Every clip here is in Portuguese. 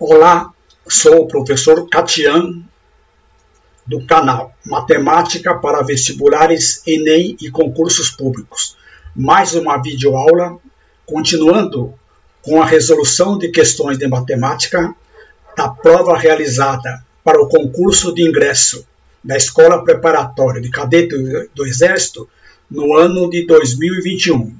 Olá, sou o professor Catian do canal Matemática para Vestibulares, Enem e Concursos Públicos. Mais uma videoaula, continuando com a resolução de questões de matemática da prova realizada para o concurso de ingresso da Escola Preparatória de Cadete do Exército no ano de 2021.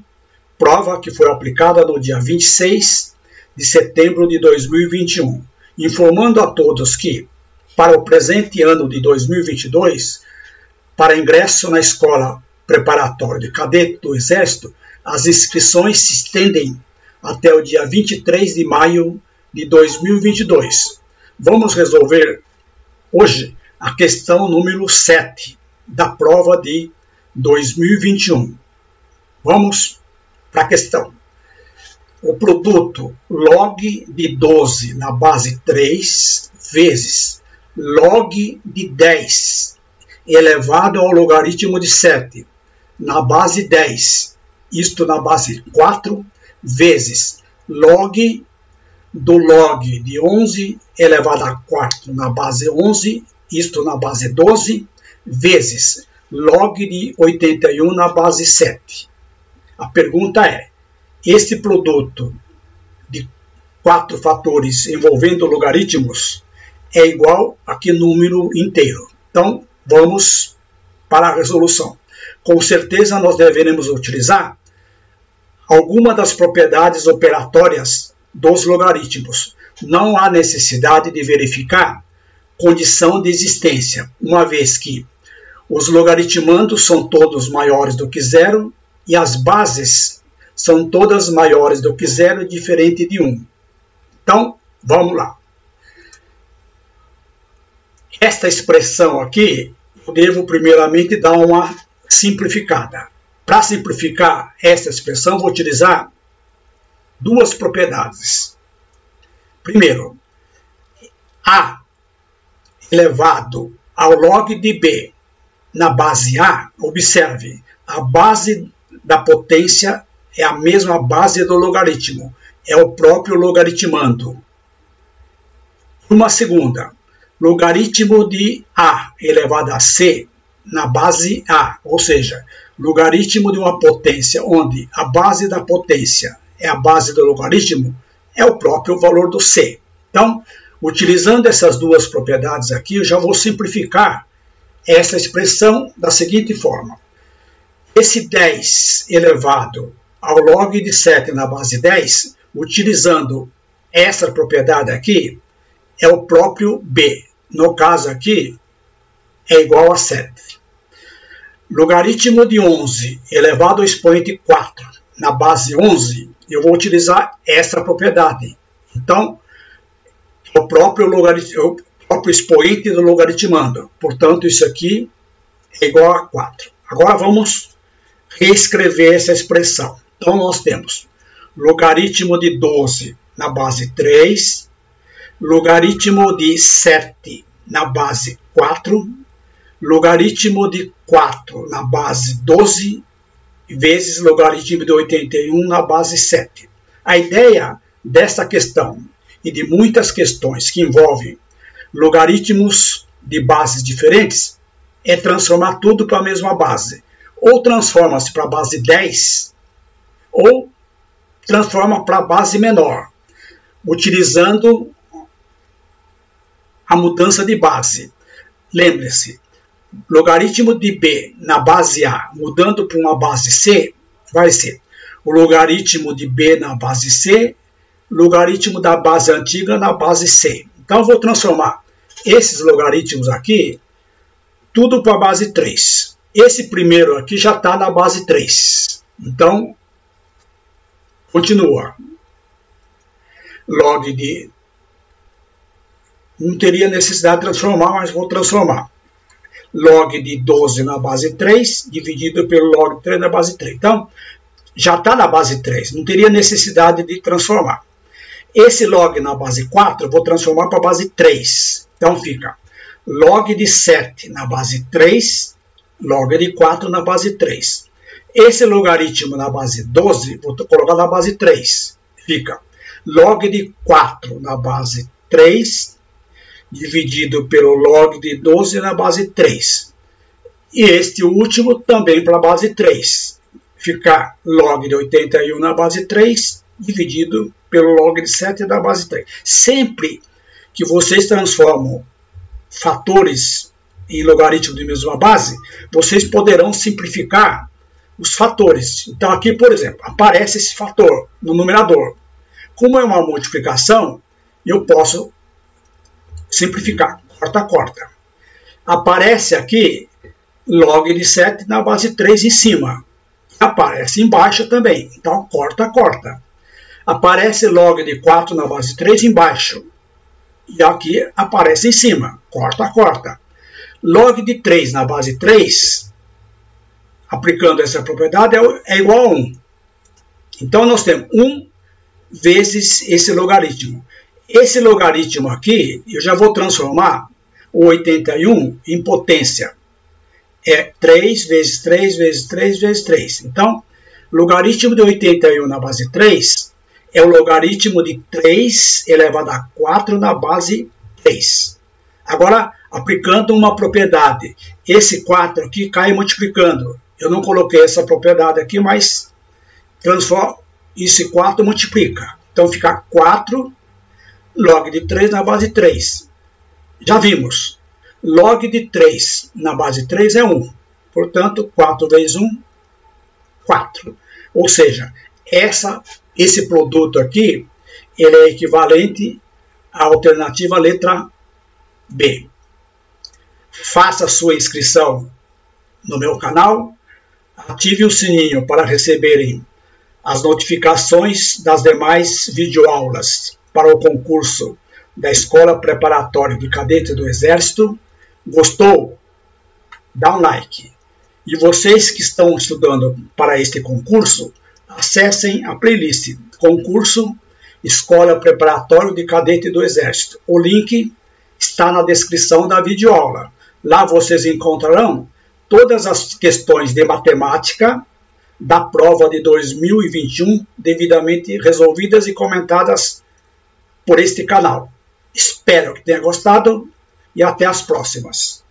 Prova que foi aplicada no dia 26 de setembro de 2021, informando a todos que, para o presente ano de 2022, para ingresso na Escola Preparatória de Cadete do Exército, as inscrições se estendem até o dia 23 de maio de 2022. Vamos resolver hoje a questão número 7 da prova de 2021. Vamos para a questão. O produto log de 12 na base 3 vezes log de 10 elevado ao logaritmo de 7 na base 10, isto na base 4, vezes log do log de 11 elevado a 4 na base 11, isto na base 12, vezes log de 81 na base 7. A pergunta é: este produto de quatro fatores envolvendo logaritmos é igual a que número inteiro? Então, vamos para a resolução. Com certeza, nós deveremos utilizar alguma das propriedades operatórias dos logaritmos. Não há necessidade de verificar condição de existência, uma vez que os logaritmandos são todos maiores do que zero e as bases são todas maiores do que zero, diferente de 1. Então, vamos lá. Esta expressão aqui, eu devo primeiramente dar uma simplificada. Para simplificar esta expressão, vou utilizar duas propriedades. Primeiro, A elevado ao log de B na base A, observe, a base da potência é a mesma base do logaritmo, é o próprio logaritmando. Uma segunda, logaritmo de A elevado a C na base A, ou seja, logaritmo de uma potência onde a base da potência é a base do logaritmo, é o próprio valor do C. Então, utilizando essas duas propriedades aqui, eu já vou simplificar essa expressão da seguinte forma. Esse 10 elevado ao log de 7 na base 10, utilizando essa propriedade aqui, é o próprio b. No caso aqui, é igual a 7. Logaritmo de 11 elevado ao expoente 4 na base 11, eu vou utilizar essa propriedade. Então, o próprio, o próprio expoente do logaritmando. Portanto, isso aqui é igual a 4. Agora vamos reescrever essa expressão. Então, nós temos logaritmo de 12 na base 3, logaritmo de 7 na base 4, logaritmo de 4 na base 12, vezes logaritmo de 81 na base 7. A ideia dessa questão e de muitas questões que envolvem logaritmos de bases diferentes é transformar tudo para a mesma base. Ou transforma-se para a base 10, ou transforma para base menor, utilizando a mudança de base. Lembre-se, logaritmo de b na base A mudando para uma base C vai ser o logaritmo de b na base C, logaritmo da base antiga na base C. Então, vou transformar esses logaritmos aqui tudo para a base 3. Esse primeiro aqui já está na base 3. Então, continua. Log de... Não teria necessidade de transformar, mas vou transformar. Log de 12 na base 3, dividido pelo log de 3 na base 3. Então, já está na base 3, não teria necessidade de transformar. Esse log na base 4 eu vou transformar para a base 3. Então fica log de 7 na base 3, log de 4 na base 3. Esse logaritmo na base 12, vou colocar na base 3. Fica log de 4 na base 3 dividido pelo log de 12 na base 3. E este último também para a base 3. Ficar log de 81 na base 3 dividido pelo log de 7 da base 3. Sempre que vocês transformam fatores em logaritmo de mesma base, vocês poderão simplificar os fatores. Então aqui, por exemplo, aparece esse fator no numerador. Como é uma multiplicação, eu posso simplificar, corta, corta. Aparece aqui log de 7 na base 3 em cima. Aparece embaixo também, então corta, corta. Aparece log de 4 na base 3 embaixo. E aqui aparece em cima, corta, corta. Log de 3 na base 3, aplicando essa propriedade, é, é igual a 1. Então, nós temos 1 vezes esse logaritmo. Esse logaritmo aqui, eu já vou transformar o 81 em potência. É 3 vezes 3 vezes 3 vezes 3. Então, logaritmo de 81 na base 3 é o logaritmo de 3 elevado a 4 na base 3. Agora, aplicando uma propriedade, esse 4 aqui cai multiplicando. Eu não coloquei essa propriedade aqui, mas transforma, esse 4 multiplica. Então, fica 4 log de 3 na base 3. Já vimos, log de 3 na base 3 é 1. Portanto, 4 vezes 1, 4. Ou seja, essa, esse produto aqui ele é equivalente à alternativa letra B. Faça sua inscrição no meu canal, ative o sininho para receberem as notificações das demais videoaulas para o concurso da Escola Preparatória de Cadete do Exército. Gostou? Dá um like. E vocês que estão estudando para este concurso, acessem a playlist Concurso Escola Preparatória de Cadete do Exército. O link está na descrição da videoaula. Lá vocês encontrarão todas as questões de matemática da prova de 2021 devidamente resolvidas e comentadas por este canal. Espero que tenha gostado e até as próximas.